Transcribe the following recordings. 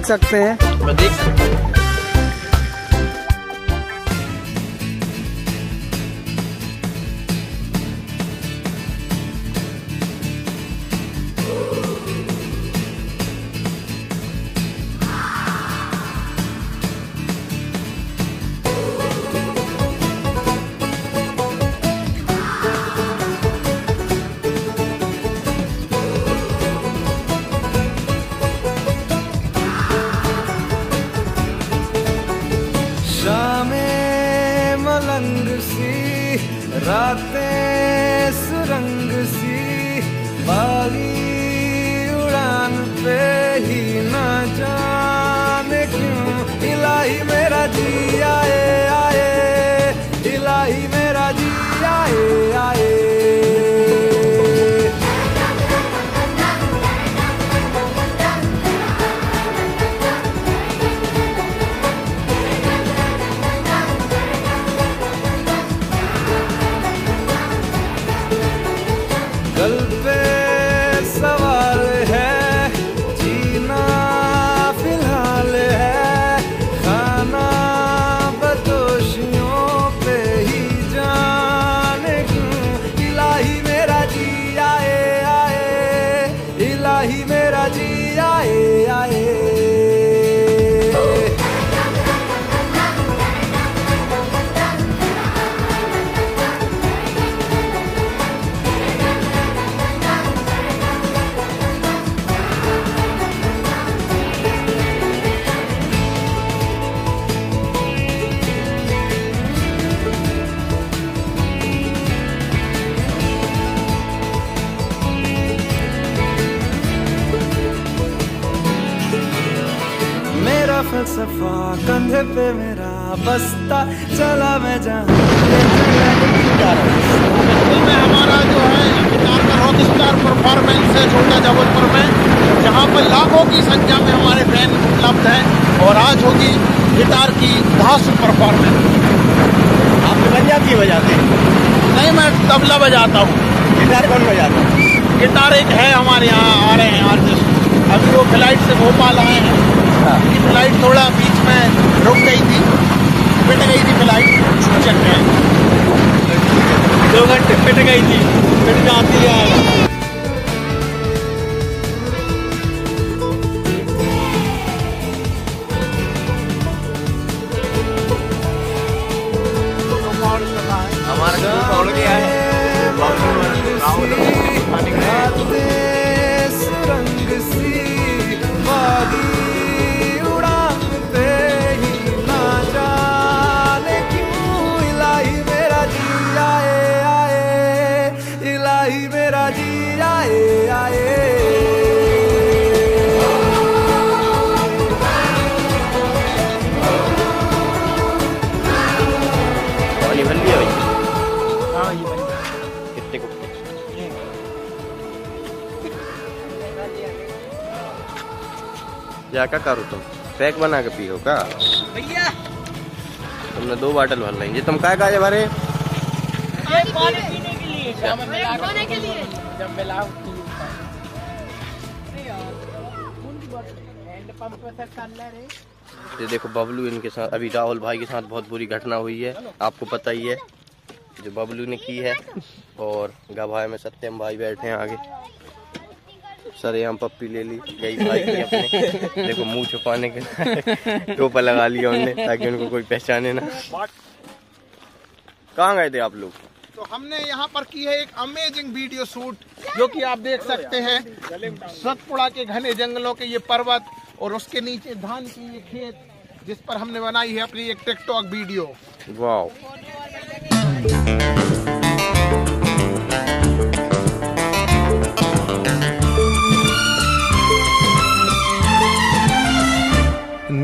देख सकते हैं। मैं देख सकता हूँ। बागी उड़ान मेरा फलसफा कंधे पे मेरा बस्ता चला मैं जहाँ फ़िल्म में हमारा जो है गिटार का रॉक स्टार परफॉर्मेंस है छोटा जबलपुर में जहाँ पर लाखों की संख्या में हमारे फ़ैन उपलब्ध हैं और आज होगी गिटार की धासु परफॉर्मेंस आपने बन जाती है बजाते नहीं मैं तबला बजाता हूँ। गिटार कौन बजाता है? गिटार एक है हमारे यहाँ आ रहे हैं आर्टिस्ट अभी वो फ़्लाइट से भोपाल आए हैं। फ़्लाइट थोड़ा बीच में रुक गई थी पिट गई थी फ़्लाइट चल रहे हैं दो घंटे पिट गई थी पिट जाती है। क्या क्या करो तुम पैक बना के पियो का? भैया। तुमने दो बोतल भर लेंगे तुम क्या काजे भरे पानी पीने के लिए। धोने के लिए। जब मिलाओ हैंड पंप से कर ले रे। ये देखो बबलू इनके साथ अभी राहुल भाई के साथ बहुत बुरी घटना हुई है। आपको पता ही है जो बबलू ने की है। और गवाह में सत्यम भाई बैठे हैं आगे। सर यहाँ पप्पी ले ली गई भाई की अपने। देखो मुँह छुपाने के टोपा लगा लिया उनने ताकि उनको कोई पहचाने ना। कहाँ गए थे आप लोग? तो हमने यहाँ पर की है एक अमेजिंग वीडियो शूट जो कि आप देख सकते हैं। सतपुड़ा के घने जंगलों के ये पर्वत और उसके नीचे धान की ये खेत जिस पर हमने बनाई है अपनी एक टिकटॉक वीडियो वाह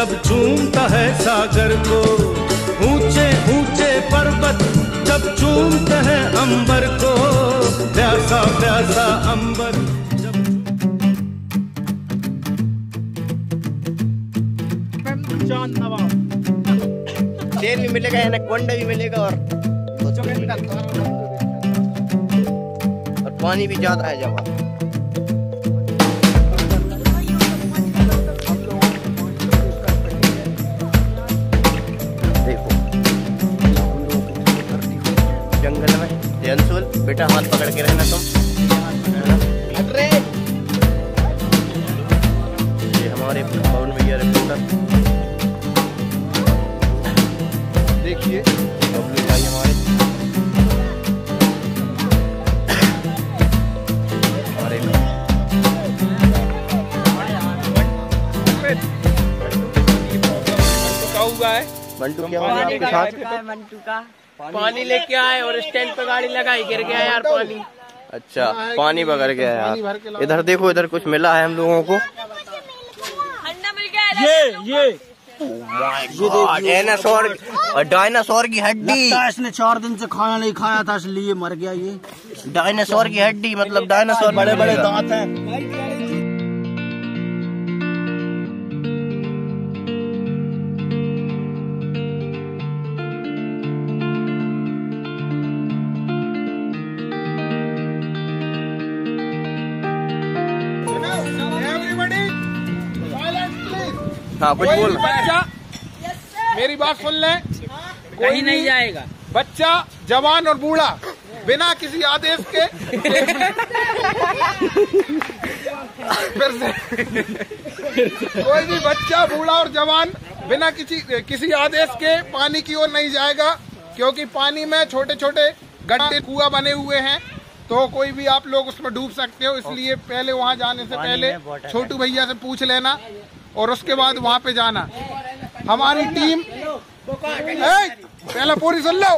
जब चूमता है सागर को ऊँचे ऊँचे पर्वत जब चूमते हैं अंबर को प्यासा प्यासा अंबर शेर भी मिलेगा एनाकोंडा भी मिलेगा और और पानी भी ज़्यादा है जब। हुआ है। मंटू क्या हुआ आपके साथ? मंटू का। पानी लेके आए और स्टैंड पे गाड़ी लगाई गिर गया यार पानी। अच्छा पानी बगैर गया पानी यार। इधर देखो इधर कुछ मिला है हम लोगों को। अंडा मिल गया ये ये। डायनासोर डायनासोर की हड्डी। इसने चार दिन से खाना नहीं खाया था इसलिए मर गया ये। डायनासोर की हड्डी मतलब डायनासोर बड़े बड़े दांत हैं। हाँ कुछ कोई बोल बच्चा मेरी बात सुन ले। कोई नहीं जाएगा। बच्चा जवान और बूढ़ा बिना किसी आदेश के। फिर से। कोई भी बच्चा बूढ़ा और जवान बिना किसी किसी आदेश के पानी की ओर नहीं जाएगा क्योंकि पानी में छोटे छोटे गड्ढे कुआ बने हुए हैं। तो कोई भी आप लोग उसमें डूब सकते हो इसलिए पहले वहाँ जाने से पहले छोटू भैया से पूछ लेना। और उसके बाद वहाँ पे जाना। हमारी टीम पहले पूरी सुन लो।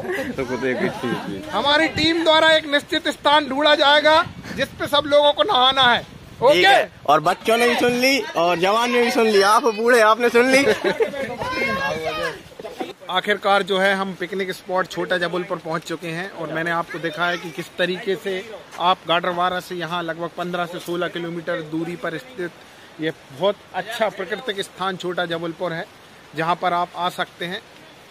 हमारी टीम द्वारा एक निश्चित स्थान ढूंढा जाएगा जिस पे सब लोगों को नहाना है। ओके? और बच्चों ने भी सुन ली और जवान ने भी सुन ली आप बूढ़े आपने सुन ली। आखिरकार जो है हम पिकनिक स्पॉट छोटा जबल पर पहुँच चुके हैं और मैंने आपको देखा है कि किस तरीके से आप गाडरवारा से यहाँ लगभग 15 से 16 किलोमीटर दूरी पर स्थित ये बहुत अच्छा प्राकृतिक स्थान छोटा जबलपुर है जहाँ पर आप आ सकते हैं।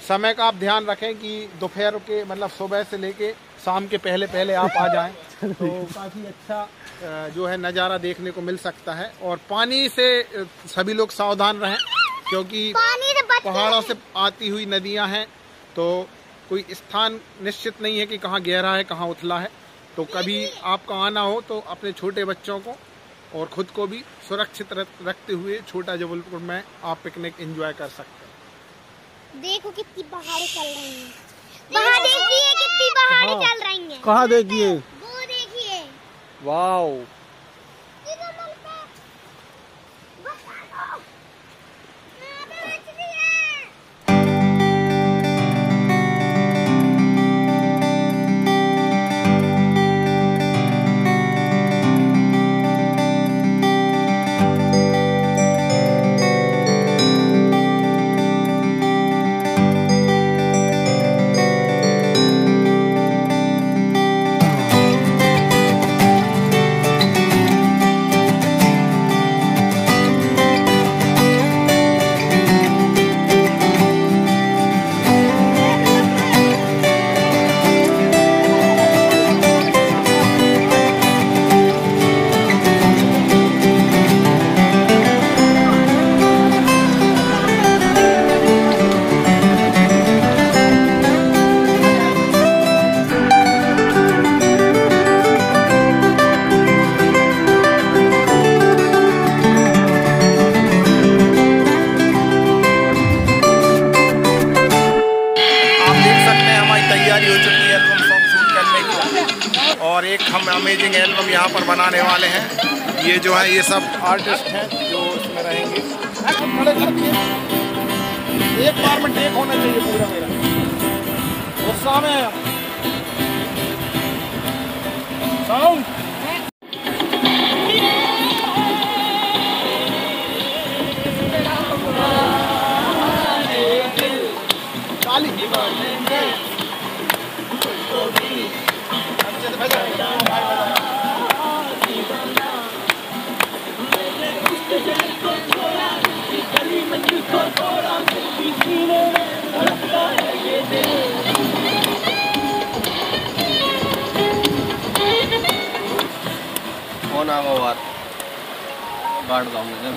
समय का आप ध्यान रखें कि दोपहर के मतलब सुबह से लेके शाम के पहले पहले आप आ जाएँ। तो काफ़ी अच्छा जो है नज़ारा देखने को मिल सकता है। और पानी से सभी लोग सावधान रहें क्योंकि पहाड़ों से आती हुई नदियाँ हैं। तो कोई स्थान निश्चित नहीं है कि कहाँ गहरा है कहाँ उथला है। तो कभी आपका आना हो तो अपने छोटे बच्चों को और खुद को भी सुरक्षित रखते हुए छोटा जबलपुर में आप पिकनिक एंजॉय कर सकते हैं। देखो कितनी पहाड़े चल रही हैं। वहाँ देखिए कितनी पहाड़े चल रही हैं। कहाँ देखिए? वो देखिए। वाओ। यहाँ पर बनाने वाले हैं। ये जो है, ये सब आर्टिस्ट हैं जो इसमें रहेंगे। दिए। एक बार में टेक होना चाहिए पूरा मेरा। गुस्सा में साउंड। काट दूँगा जब।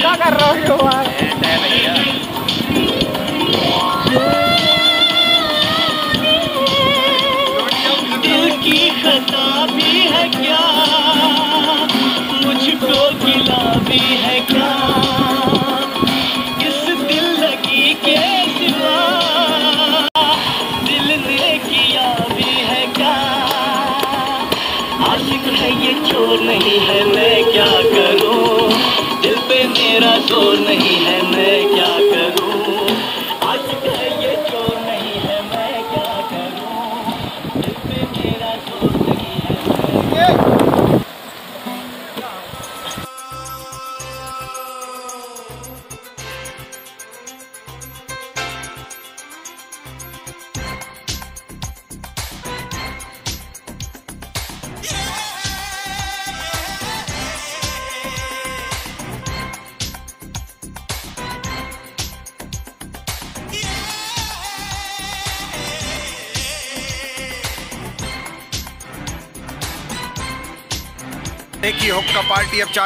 क्या कर रहे हो यार भैया।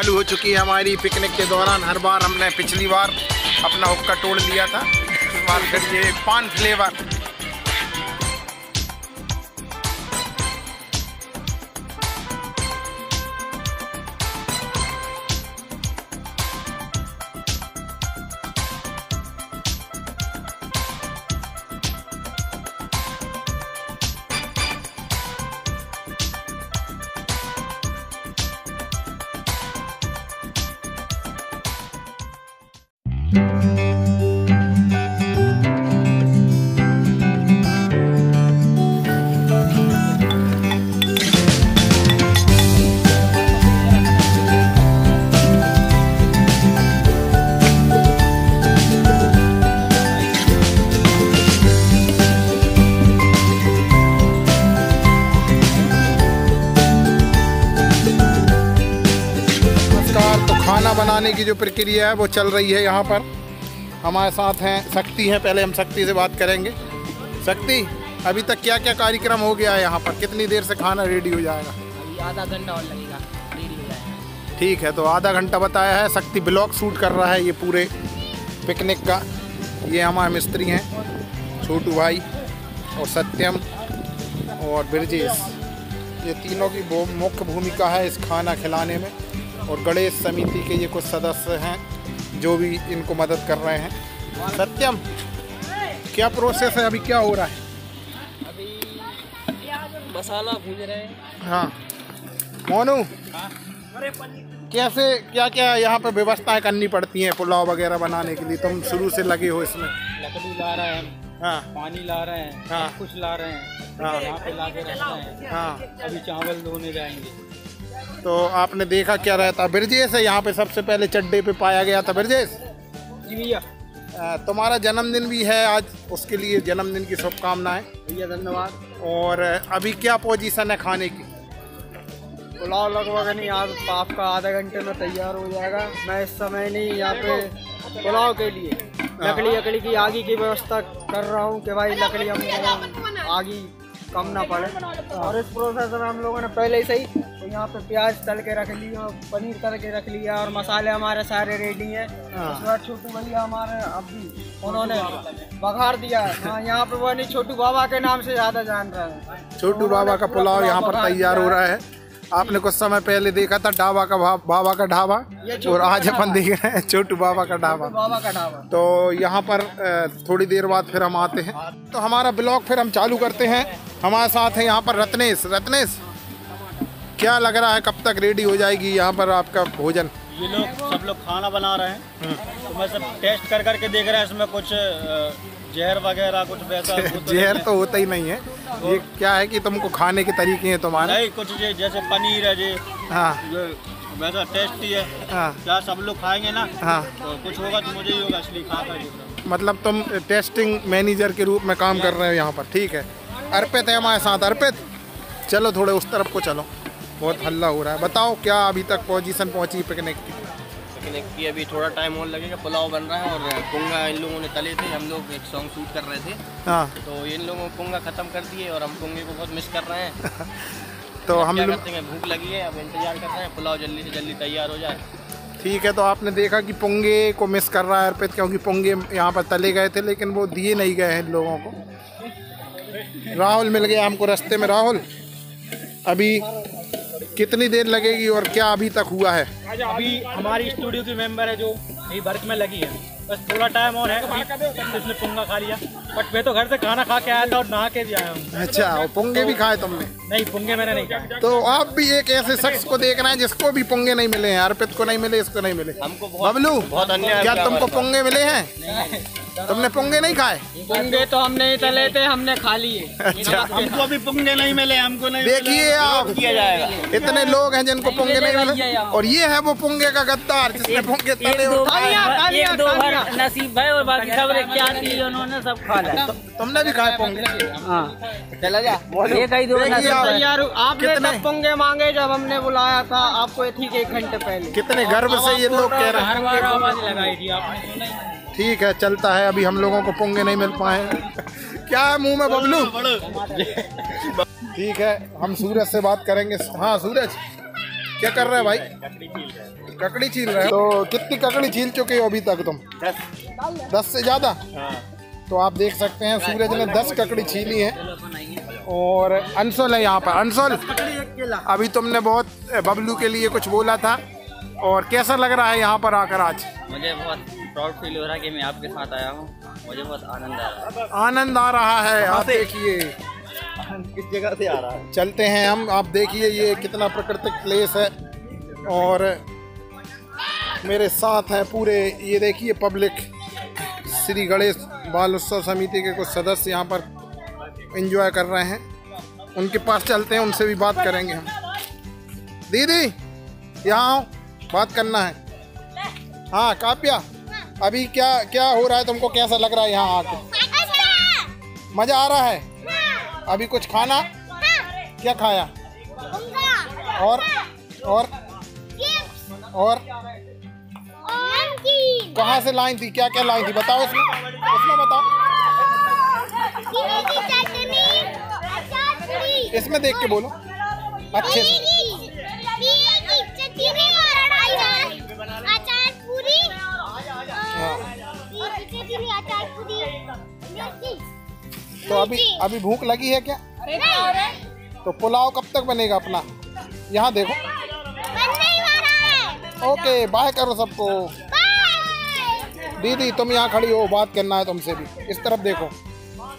चालू हो चुकी है हमारी पिकनिक के दौरान। हर बार हमने पिछली बार अपना हुक्का तोड़ लिया था। इस बार फिर ये पान फ्लेवर की जो प्रक्रिया है वो चल रही है यहाँ पर। हमारे साथ हैं शक्ति हैं पहले हम शक्ति से बात करेंगे। शक्ति अभी तक क्या क्या कार्यक्रम हो गया है यहाँ पर? कितनी देर से खाना रेडी हो जाएगा? आधा घंटा और लगेगा रेडी हो जाएगा। ठीक है तो आधा घंटा बताया है शक्ति ब्लॉग शूट कर रहा है ये पूरे पिकनिक का। ये हमारे मिस्त्री हैं छोटू भाई और सत्यम और ब्रजेश। ये तीनों की मुख्य भूमिका है इस खाना खिलाने में। और गणेश समिति के ये कुछ सदस्य हैं जो भी इनको मदद कर रहे हैं। सत्यम क्या प्रोसेस है? अभी क्या हो रहा है? मसाला भून रहे हैं। हाँ। मोनू कैसे क्या क्या यहाँ पे व्यवस्थाएँ करनी पड़ती हैं पुलाव वगैरह बनाने के लिए? तुम शुरू से लगे हो इसमें। लकड़ी ला रहे हैं। हाँ। पानी ला रहे हैं। हाँ। कुछ ला रहे हैं। हाँ। यहाँ पे ला के रख रहे हैं। हाँ। अभी चावल धोने जाएँगे। तो आपने देखा क्या रहता ब्रजेश है यहाँ पे सबसे पहले चड्डे पे पाया गया था ब्रजेश। जी भैया। तुम्हारा जन्मदिन भी है आज उसके लिए जन्मदिन की शुभकामनाएँ। भैया धन्यवाद। और अभी क्या पोजीशन है खाने की? पुलाव लगभग नहीं आज आपका आधे घंटे में तैयार हो जाएगा। मैं इस समय नहीं यहाँ पे पुलाव के लिए लकड़ी लकड़ी की आगे की व्यवस्था कर रहा हूँ कि भाई लकड़ी हम आगी कम ना पड़े। और इस प्रोसेस में हम लोगों ने पहले से ही सही तो यहाँ पे प्याज तल के रख लिया पनीर तल के रख लिया और मसाले हमारे सारे रेडी हैं। उसके बाद छोटू भैया हमारे अभी उन्होंने बघार दिया है। हाँ यहाँ पे वो नहीं छोटू बाबा के नाम से ज़्यादा जान रहे हैं। छोटू बाबा का पुलाव यहाँ पर तैयार हो। रहा है। आपने कुछ समय पहले देखा था ढाबा का बाबा का ढाबा? और आज अपन देख रहे हैं छोटू बाबा का ढाबा। बाबा का ढाबा। तो यहाँ पर थोड़ी देर बाद फिर हम आते हैं। तो हमारा ब्लॉग फिर हम चालू करते हैं। हमारे साथ है यहाँ पर रत्नेश। रत्नेश क्या लग रहा है कब तक रेडी हो जाएगी यहाँ पर आपका भोजन? ये लोग सब लोग खाना बना रहे हैं। तो मैं सब टेस्ट कर करके देख रहे हैं इसमें कुछ जहर वगैरह कुछ वैसा तो जहर तो होता ही नहीं है। ये क्या है कि तुमको खाने के तरीके हैं तुम्हारे? नहीं कुछ जे- जैसे पनीर है जी। हाँ। वैसा टेस्टी है। हाँ। क्या सब लोग खाएँगे ना हाँ। तो कुछ होगा तो मुझे ही होगा इसलिए खा खा मतलब तुम टेस्टिंग मैनेजर के रूप में काम कर रहे हो यहाँ पर ठीक है? अर्पित है हमारे साथ अर्पित। चलो थोड़े उस तरफ़ को चलो। बहुत हल्ला हो रहा है। बताओ क्या अभी तक पोजीशन पहुँची पिकनिक की? पिकनिक की अभी थोड़ा टाइम और लगेगा पुलाव बन रहा है और पुंगा इन लोगों ने तले थे हम लोग एक सॉन्ग शूट कर रहे थे। हाँ। तो इन लोगों ने पुंगा ख़त्म कर दिए और हम पुंगे को बहुत मिस कर रहे हैं। तो हम लोग भूख लगी है अब इंतज़ार कर रहे हैं पुलाव जल्दी से जल्दी तैयार हो जाए। ठीक है तो आपने देखा कि पोंगे को मिस कर रहा है अर्पित क्योंकि पोंगे यहाँ पर तले गए थे लेकिन वो दिए नहीं गए हैं इन लोगों को। राहुल मिल गया हमको रास्ते में। राहुल अभी कितनी देर लगेगी और क्या अभी तक हुआ है? अभी हमारी स्टूडियो की मेंबर है जो यही वर्क में लगी है। बस थोड़ा टाइम और है इसने पुंगा खा लिया। बट मैं तो घर से खाना खा के आया था और नहा के भी आया हूँ। अच्छा और पोंगे भी खाए तुमने? नहीं पुंगे मैंने नहीं खाए। तो आप भी एक ऐसे शख्स को देख रहे हैं जिसको भी पोंगे नहीं मिले हैं अर्पित को नहीं मिले इसको नहीं मिले। हमको बबलू बहुत अन्याय क्या तुमको पोंगे मिले हैं? तुमने पोंगे नहीं खाए? पुंगे तो हमने ही तले थे हमने खा लिए। अच्छा। हमको अभी पुंगे नहीं मिले हमको नहीं देखिए आप किया जाएगा। इतने लोग हैं जिनको पोंगे नहीं मिले। और ये है वो पोंगे का गद्दार जिसने पोंगे तले उठाए एक दो भर नसीब है और बाकी सब क्या थी उन्होंने सब खा लिया। तुमने भी खाए पोंगे? हाँ। चला जा एक ही दो आप- आपने कितने- पुंगे मांगे जब हमने बुलाया था आपको ठीक एक घंटे पहले। कितने गर्व से ये लोग कह रहे हैं। हर बार आवाज़ लगाई थी आपने। ठीक है चलता है। अभी हम लोगों को पुंगे नहीं मिल पाए। क्या है मुँह में बबलू? ठीक है हम सूरज से बात करेंगे। हाँ सूरज। क्या कर रहे हैं भाई? ककड़ी छील रहे हैं। तो कितनी ककड़ी छील चुके हो अभी तक तुम? दस। से ज़्यादा? तो आप देख सकते हैं सूरज ने दस ककड़ी छीली है। और अंसुल है यहाँ पर। अंसुल अभी तुमने बहुत बबलू के लिए कुछ बोला था। और कैसा लग रहा है यहाँ पर आकर आज? मुझे बहुत प्राउड फील हो रहा है कि मैं आपके साथ आया हूँ। मुझे बहुत आनंद आ रहा है। आनंद आ रहा है आप देखिए। किस जगह से आ रहा है? चलते हैं हम आप देखिए ये कितना प्राकृतिक प्लेस है। और मेरे साथ हैं पूरे ये देखिए पब्लिक श्री गणेश बाल उत्सव समिति के कुछ सदस्य यहाँ पर एंजॉय कर रहे हैं। उनके पास चलते हैं उनसे भी बात करेंगे हम। दीदी यहाँ आओ बात करना है। हाँ काव्या अभी क्या क्या हो रहा है तुमको कैसा लग रहा है यहाँ आके? मज़ा आ रहा है? अभी कुछ खाना? क्या खाया? और और और? कहाँ से लाई थी? क्या क्या लाई थी? बताओ इसमें इसमें बताओ। इसमें देख के बोलो। अच्छे से। हाँ। तो अभी अभी भूख लगी है क्या? तो पुलाव कब तक बनेगा अपना? यहाँ देखो। ओके बाय करो सबको। दीदी तुम यहाँ खड़ी हो बात करना है तुमसे भी। इस तरफ़ देखो।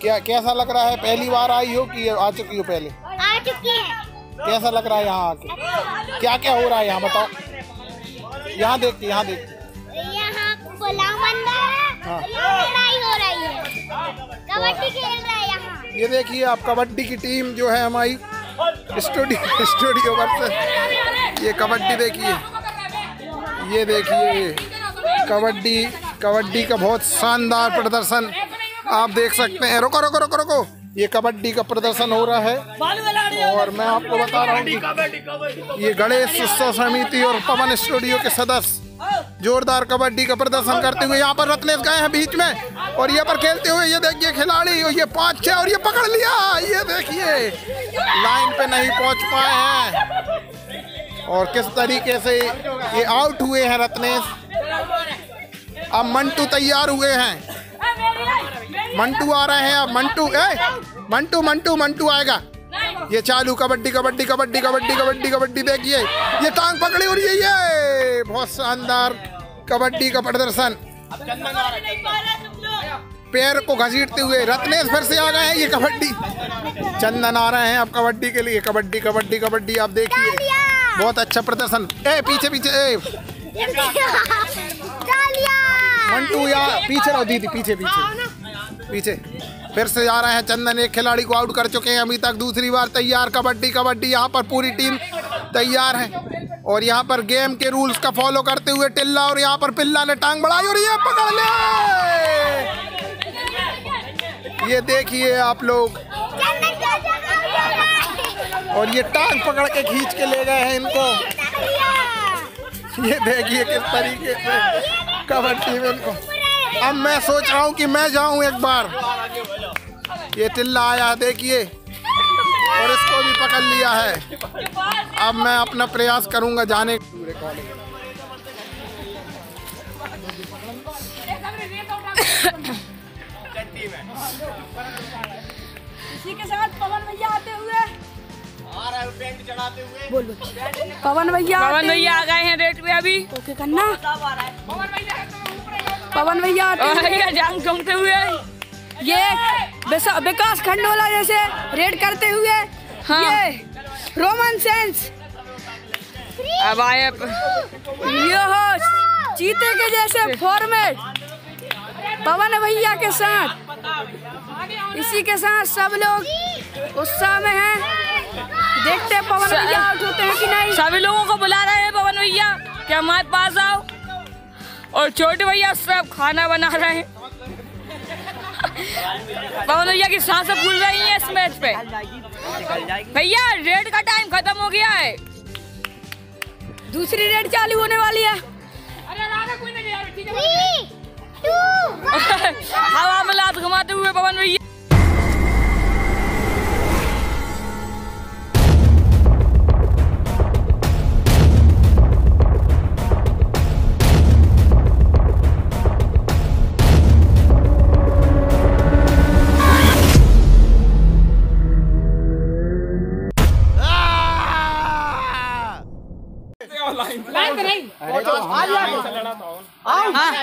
क्या कैसा लग रहा है? पहली बार आई हो कि आ चुकी हो पहले? आ चुकी है। कैसा लग रहा है यहाँ आके? क्या क्या हो रहा है यहाँ? बताओ। यहाँ देख के यहाँ देख। के। यहाँ पुलाव बन रहा है। लड़ाई हो रही है कबड्डी खेल रहा है यहाँ ये देखिए आप कबड्डी की टीम जो है हमारी स्टूडियो स्टूडियो ये कबड्डी देखिए। ये देखिए, कबड्डी कबड्डी का बहुत शानदार प्रदर्शन आप देख सकते हैं। रुको रुको रुको रुको। ये कबड्डी का प्रदर्शन हो रहा है और मैं आपको बता रहा हूँ ये गणेश उत्सव समिति और पवन स्टूडियो के सदस्य जोरदार कबड्डी का प्रदर्शन करते हुए यहाँ पर रत्नेश गए हैं बीच में। और ये पर खेलते हुए ये देखिए खिलाड़ी और ये पाँच छह और ये पकड़ लिया। ये देखिए लाइन पे नहीं पहुँच पाए हैं। और किस तरीके से ये आउट हुए हैं रत्नेश? अब मंटू तैयार हुए हैं। मंटू आ रहे हैं अब मंटू ए मंटू मंटू मंटू आएगा। ये चालू कबड्डी कबड्डी कबड्डी कबड्डी कबड्डी कबड्डी देखिए। ये टांग पकड़ी और ये ये। बहुत शानदार कबड्डी का प्रदर्शन। पैर को घसीटते हुए रत्नेश फिर से आ गए हैं ये कबड्डी। चंदन आ रहे हैं अब कबड्डी के लिए कबड्डी कबड्डी कबड्डी आप देखिए। बहुत अच्छा प्रदर्शन। ए पीछे पीछे ए। मंटू या पीछे रहो दीदी पीछे पीछे। पीछे। फिर से जा रहे हैं चंदन, एक खिलाड़ी को आउट कर चुके हैं। अभी तक दूसरी बार तैयार, कबड्डी कबड्डी। यहाँ पर पूरी टीम तैयार है। और यहाँ पर गेम के रूल्स का फॉलो करते हुए टिल्ला और यहाँ पर पिल्ला ने टांग बढ़ाई और ये पकड़ ले! ये देखिए आप लोग। और ये टांग पकड़ के खींच के ले गए हैं इनको। ये देखिए किस तरीके से कबड्डी में इनको अब मैं सोच रहा हूँ कि मैं जाऊँ एक बार। ये टिल्ला आया देखिए। और इसको भी पकड़ लिया है। अब मैं अपना प्रयास करूँगा जाने। इसी के साथ पवन भैया आते हुए। पवन भैया पवन भैया आ गए हैं रेट पे अभी। ओके करना पवन भैया हुए भैया जांग चमते हुए। ये विकास खंडोला जैसे रेड करते हुए। हाँ। ये रोमन सेंस। अब आए ये चीते के जैसे फॉर्मेट पवन भैया के साथ। इसी के साथ सब लोग उत्साह में हैं। देखते हैं पवन भैया आउट होते हैं कि नहीं। सभी लोगों को बुला रहे हैं पवन भैया कि हमारे पास आओ। और छोटे भैया सब खाना बना रहे हैं। पवन भैया की सांस फूल रही है इस मैच पे। भैया रेड का टाइम खत्म हो गया है। दूसरी रेड चालू होने वाली है। अरे कोई नहीं यार हवा में लात घुमाते हुए पवन भैया।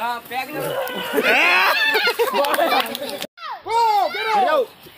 Ah, बैग ले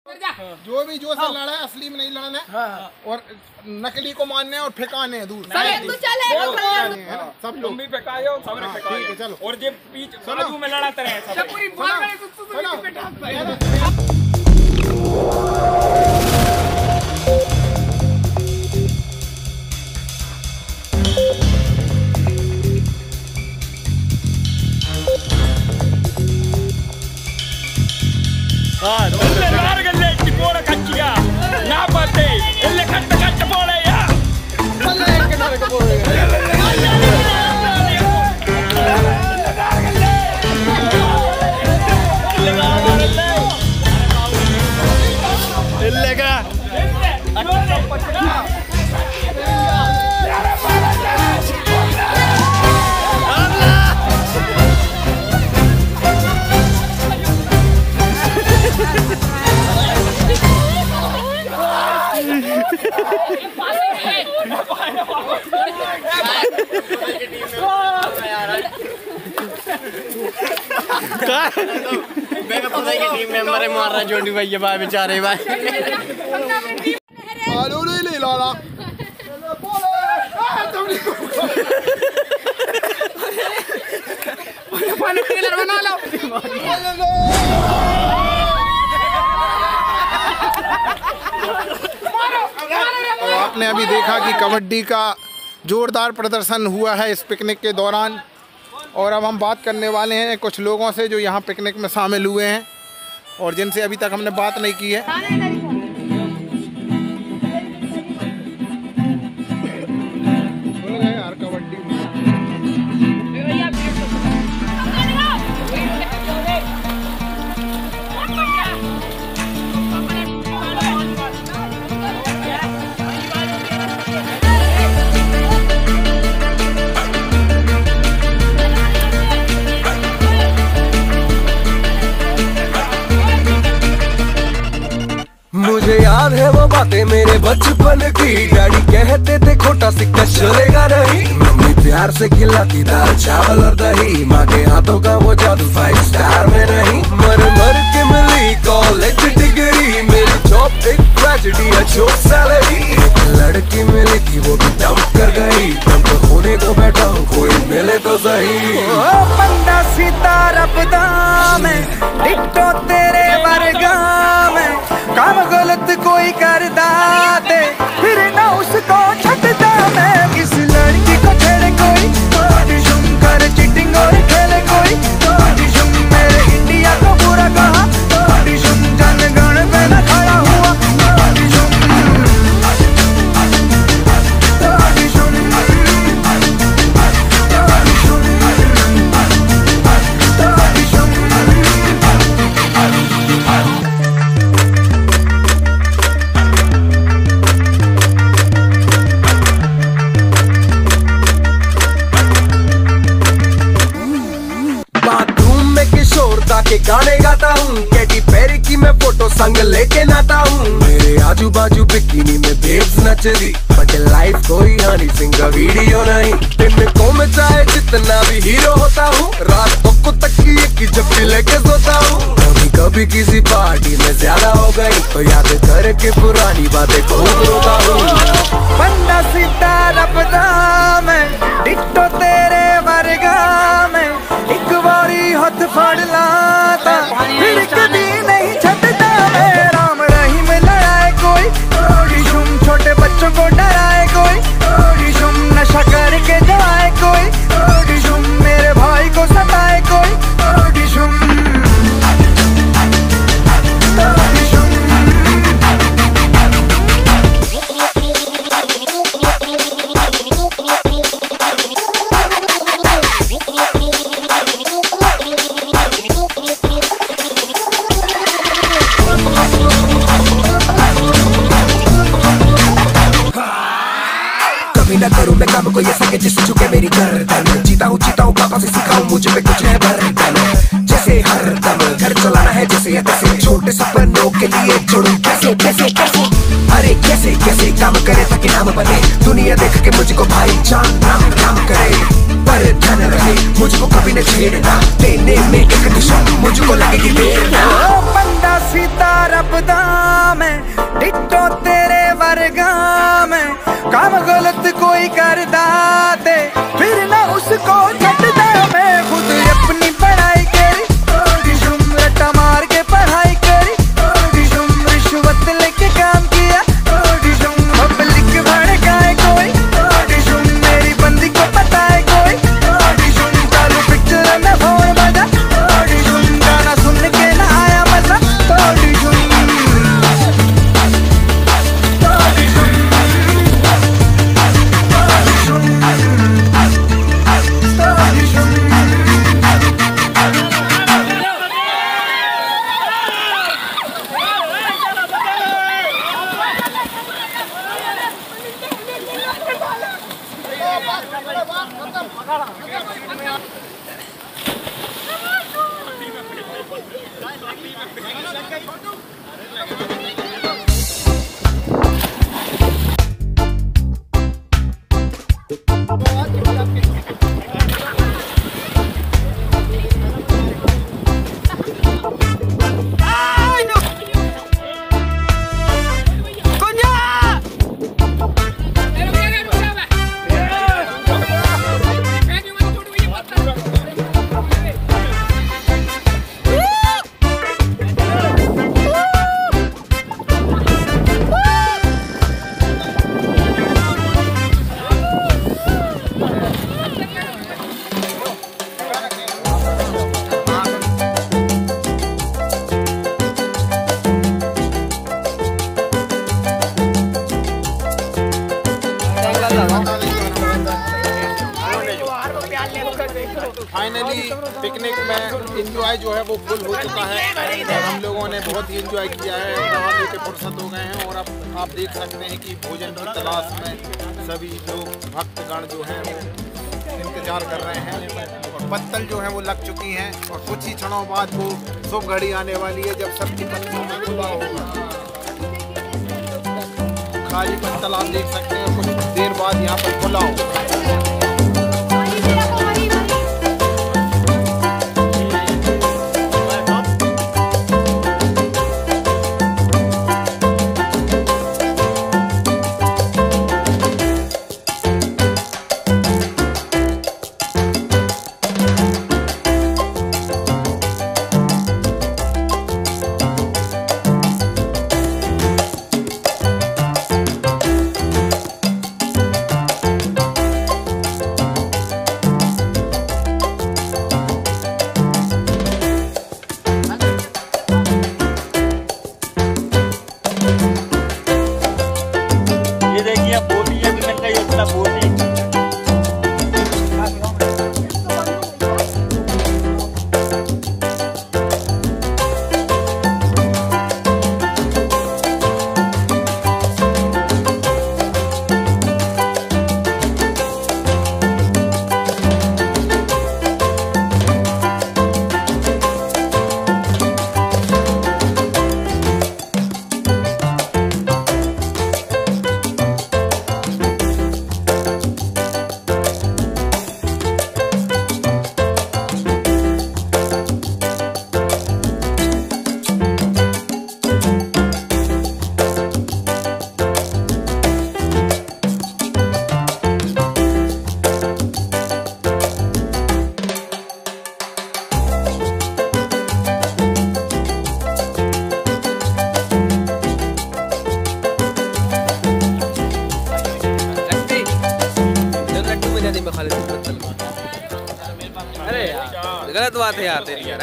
हाँ। जो। भी जो से लड़ा है असली में नहीं लड़ना। है। और नकली को मानने और फेंकाने दूर। हाँ। सब लोग। भी फेंकाए हाँ, चलो। और जब बीच में लड़ाते रहे सब। போல கட்சியா? நான் பார்த்தேன். எல்லை கட்ட கட்ட போலையா? போகுது. रहा भाई बेचारे भाई। ले लाला आपने अभी देखा कि कबड्डी का जोरदार प्रदर्शन हुआ है इस पिकनिक के दौरान। और अब हम बात करने वाले हैं कुछ लोगों से जो यहाँ पिकनिक में शामिल हुए हैं। और जिनसे अभी तक हमने बात नहीं की है। बचपन की डैडी कहते थे, खोटा सिक्का चलेगा नहीं। मम्मी प्यार से खिलाती दाल, चावल और दही। माँ के हाथों का वो जादू फाइव स्टार में नहीं। मर मर के मिली कॉलेज जॉब एक ट्रेजेडी अच्छो सैलरी एक लड़की मिली थी, वो भी डंप कर गई। डंप होने को बैठा हूँ कोई मिले तो सही। ओ बंदा सीता रबदा में डिट्टो तेरे वर्गा में। काम गलत कोई कर दाते, फिर ना उसको छटदा मैं किस लड़की को छेड़े कोई बेब्स नच रही बट लाइफ कोई हनी सिंह वीडियो नहीं। दिन को मैं चाहे जितना भी हीरो होता हूँ। रातों को तकिए की जप्पी लेके सोता हूँ। कभी कभी किसी पार्टी में ज़्यादा हो गई तो याद करके पुरानी बातें खूब रोता हूँ। बंदा सीता रबदा में, डिट्टो तेरे वर्गा में। एक बारी हथ फड़ लाता लिए छोड़ू, कैसे कैसे कैसे? अरे कैसे कैसे काम करे ताकि नाम बने? दुनिया देख के मुझको भाई जान, नाम नाम करे। पर ध्यान रहे, मुझको कभी न छेड़ना। देने में एक दिशा मुझको लगेगी देर ना पत्तल जो है वो लग चुकी हैं और कुछ ही क्षणों बाद वो शुभ घड़ी आने वाली है जब सब्ज़ी पत्तियों में खुला होगा। खाली पत्तल आप देख सकते हैं, कुछ देर बाद यहाँ पर खुला होगा। बात है यार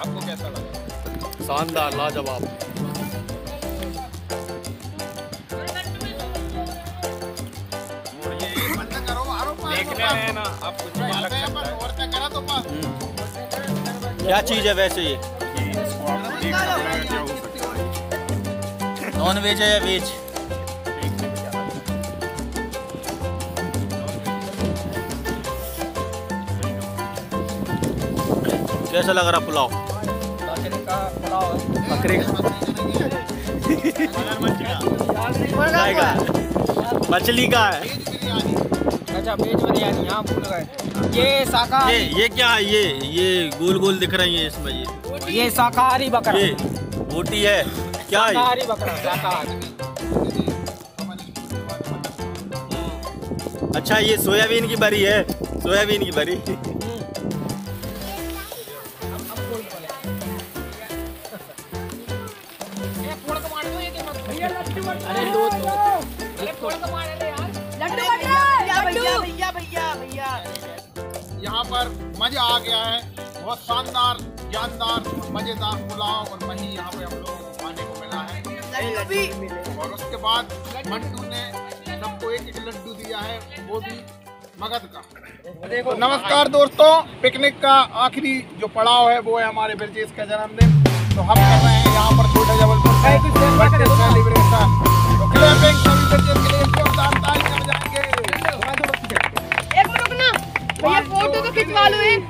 आपको कैसा लगा? शानदार लाजवाब। देखने में ना आप कुछ भी लग सकता है तो पास। क्या चीज़ है वैसे ये? नॉन वेज है या वेज कैसा लग रहा पुलाव। बकरे का। मछली का है। अच्छा वेज बिरयानी हाँ भूल गए। ये शाकाहारी ये ये क्या है? ये ये गोल गोल दिख रही है इसमें ये। ये शाकाहारी बकरा। ये बोटी है। क्या है? शाकाहारी बकरा शाकाहारी। अच्छा ये सोयाबीन की बरी है। सोयाबीन की बरी। मज़ा आ गया है। बहुत शानदार जानदार मज़ेदार पुलाव और मही यहाँ पे हम लोगों को खाने को मिला है। और उसके बाद मंटू ने सबको एक एक लड्डू दिया है वो भी मगध का। नमस्कार दोस्तों पिकनिक का आखिरी जो पड़ाव है वो है हमारे ब्रजेश का जन्मदिन। तो हम कर रहे हैं यहाँ पर छोटा जबलपुर सेलिब्रेशन तो क्लैपिंग सभी ब्रजेश के लिए जोरदार तालियाँ बजाएँगे एक मिनट रुकना। भैया फ़ोटो तो खिंचवा लो एक।